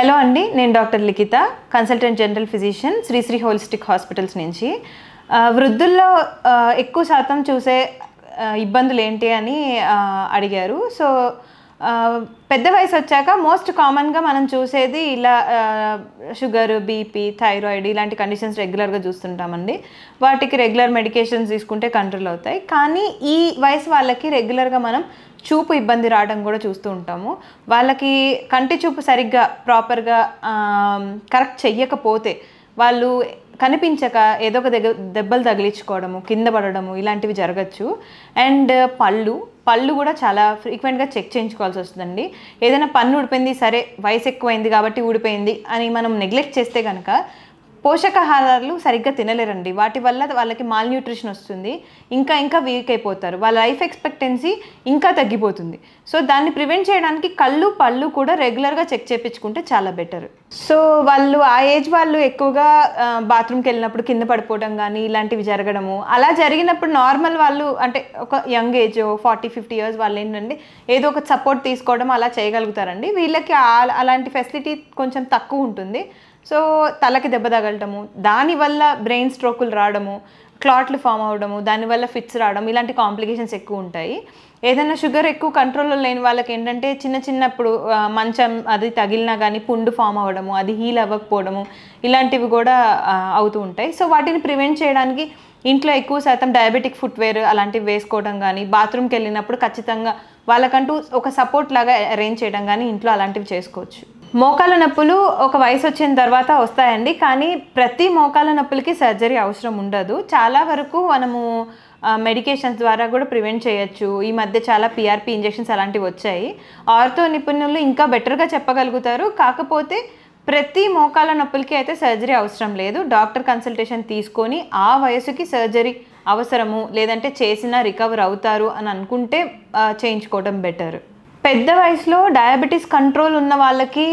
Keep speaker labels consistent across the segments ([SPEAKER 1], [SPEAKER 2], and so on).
[SPEAKER 1] Hello అండి నేను doctor Likhitha consultant general physician Sri Sri holistic hospitals నుంచి. వృద్ధుల్లో ఎక్కువ శాతం చూసే ఇబ్బందులు ఏంటి అని అడిగారు. సో పెద్ద వయసు వచ్చాక మోస్ట్ కామన్గా మనం చూసేది ఇలా షుగర్ బీపీ థైరాయిడ్ ఇలాంటి కండిషన్స్ రెగ్యులర్గా చూస్తుంటామండి. వాటికి రెగ్యులర్ మెడికేషన్స్ తీసుకుంటే కంట్రోల్ అవుతాయి. కానీ ఈ వయసు వాళ్ళకి రెగ్యులర్గా మనం చూపు ఇబ్బంది రావడం కూడా చూస్తూ ఉంటాము. వాళ్ళకి కంటి చూపు సరిగ్గా ప్రాపర్గా కరెక్ట్ చెయ్యకపోతే వాళ్ళు కనిపించక ఏదో ఒక దెబ్బలు తగిలించుకోవడము కింద పడడము ఇలాంటివి జరగచ్చు. అండ్ పళ్ళు పళ్ళు కూడా చాలా ఫ్రీక్వెంట్గా చెక్ చేయించుకోవాల్సి వస్తుందండి. ఏదైనా పన్ను ఊడిపోయింది సరే వయసు ఎక్కువైంది కాబట్టి ఊడిపోయింది అని మనం నెగ్లెక్ట్ చేస్తే కనుక పోషకాహారాలు సరిగ్గా తినలేరండి. వాటి వల్ల వాళ్ళకి మాల్ న్యూట్రిషన్ వస్తుంది. ఇంకా ఇంకా వీక్ అయిపోతారు. వాళ్ళ లైఫ్ ఎక్స్పెక్టెన్సీ ఇంకా తగ్గిపోతుంది. సో దాన్ని ప్రివెంట్ చేయడానికి కళ్ళు పళ్ళు కూడా రెగ్యులర్గా చెక్ చేయించుకుంటే చాలా బెటర్ సో వాళ్ళు ఆ ఏజ్ వాళ్ళు ఎక్కువగా బాత్రూమ్కి వెళ్ళినప్పుడు కింద పడిపోవడం కానీ ఇలాంటివి జరగడము. అలా జరిగినప్పుడు నార్మల్ వాళ్ళు అంటే ఒక young age forty fifty years వాళ్ళు ఏంటంటే ఏదో ఒక సపోర్ట్ తీసుకోవడం అలా చేయగలుగుతారండి. వీళ్ళకి అలాంటి ఫెసిలిటీ కొంచెం తక్కువ ఉంటుంది. సో తలకి దెబ్బ తగలటము దానివల్ల బ్రెయిన్ స్ట్రోకులు రావడము క్లాట్లు ఫామ్ అవడము దానివల్ల ఫిట్స్ రావడం ఇలాంటి కాంప్లికేషన్స్ ఎక్కువ ఉంటాయి. ఏదైనా షుగర్ ఎక్కువ కంట్రోల్లో లేని వాళ్ళకి ఏంటంటే చిన్న చిన్నప్పుడు మంచం అది తగిలినా కానీ పుండు ఫామ్ అవ్వడము అది హీల్ అవ్వకపోవడము ఇలాంటివి కూడా అవుతూ ఉంటాయి. సో వాటిని ప్రివెంట్ చేయడానికి ఇంట్లో ఎక్కువ శాతం డయాబెటిక్ ఫుట్వేర్ అలాంటివి వేసుకోవడం కానీ బాత్రూమ్కి వెళ్ళినప్పుడు ఖచ్చితంగా వాళ్ళకంటూ ఒక సపోర్ట్ లాగా అరేంజ్ చేయడం కానీ ఇంట్లో అలాంటివి చేసుకోవచ్చు. మోకాల నొప్పులు ఒక వయసు వచ్చిన తర్వాత వస్తాయండి కానీ ప్రతి మోకాల నొప్పులకి సర్జరీ అవసరం ఉండదు. చాలా వరకు మనము మెడికేషన్స్ ద్వారా కూడా ప్రివెంట్ చేయొచ్చు. ఈ మధ్య చాలా పిఆర్పి ఇంజెక్షన్స్ అలాంటివి వచ్చాయి. ఆర్థో నిపుణులు ఇంకా బెటర్గా చెప్పగలుగుతారు. కాకపోతే ప్రతి మోకాల నొప్పులకి అయితే సర్జరీ అవసరం లేదు. డాక్టర్ కన్సల్టేషన్ తీసుకొని ఆ వయసుకి సర్జరీ అవసరము లేదంటే చేసినా రికవర్ అవుతారు అని అనుకుంటే చేయించుకోవడం బెటర్ పెద్ద వయసులో డయాబెటీస్ కంట్రోల్ ఉన్న వాళ్ళకి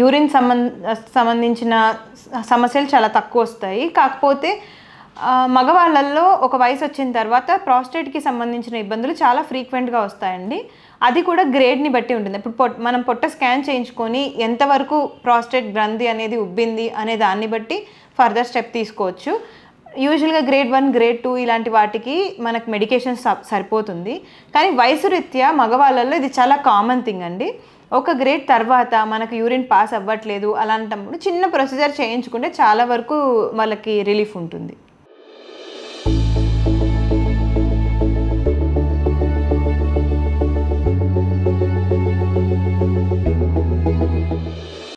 [SPEAKER 1] యూరిన్ సంబంధ సంబంధించిన సమస్యలు చాలా తక్కువ వస్తాయి. కాకపోతే మగవాళ్ళల్లో ఒక వయసు వచ్చిన తర్వాత ప్రాస్టేట్కి సంబంధించిన ఇబ్బందులు చాలా ఫ్రీక్వెంట్గా వస్తాయండి. అది కూడా గ్రేడ్ని బట్టి ఉంటుంది. ఇప్పుడు పొట్ మనం పొట్ట స్కాన్ చేయించుకొని ఎంతవరకు ప్రాస్టేట్ గ్రంథి అనేది ఉబ్బింది అనే దాన్ని బట్టి ఫర్దర్ స్టెప్ తీసుకోవచ్చు. యూజువల్గా గ్రేడ్ వన్ గ్రేడ్ టూ ఇలాంటి వాటికి మనకు మెడికేషన్ సరిపోతుంది. కానీ వయసు రీత్యా మగవాళ్ళల్లో ఇది చాలా కామన్ థింగ్ అండి. ఒక గ్రేడ్ తర్వాత మనకు యూరిన్ పాస్ అవ్వట్లేదు అలాంటప్పుడు చిన్న ప్రొసీజర్ చేయించుకుంటే చాలా వరకు వాళ్ళకి రిలీఫ్ ఉంటుంది.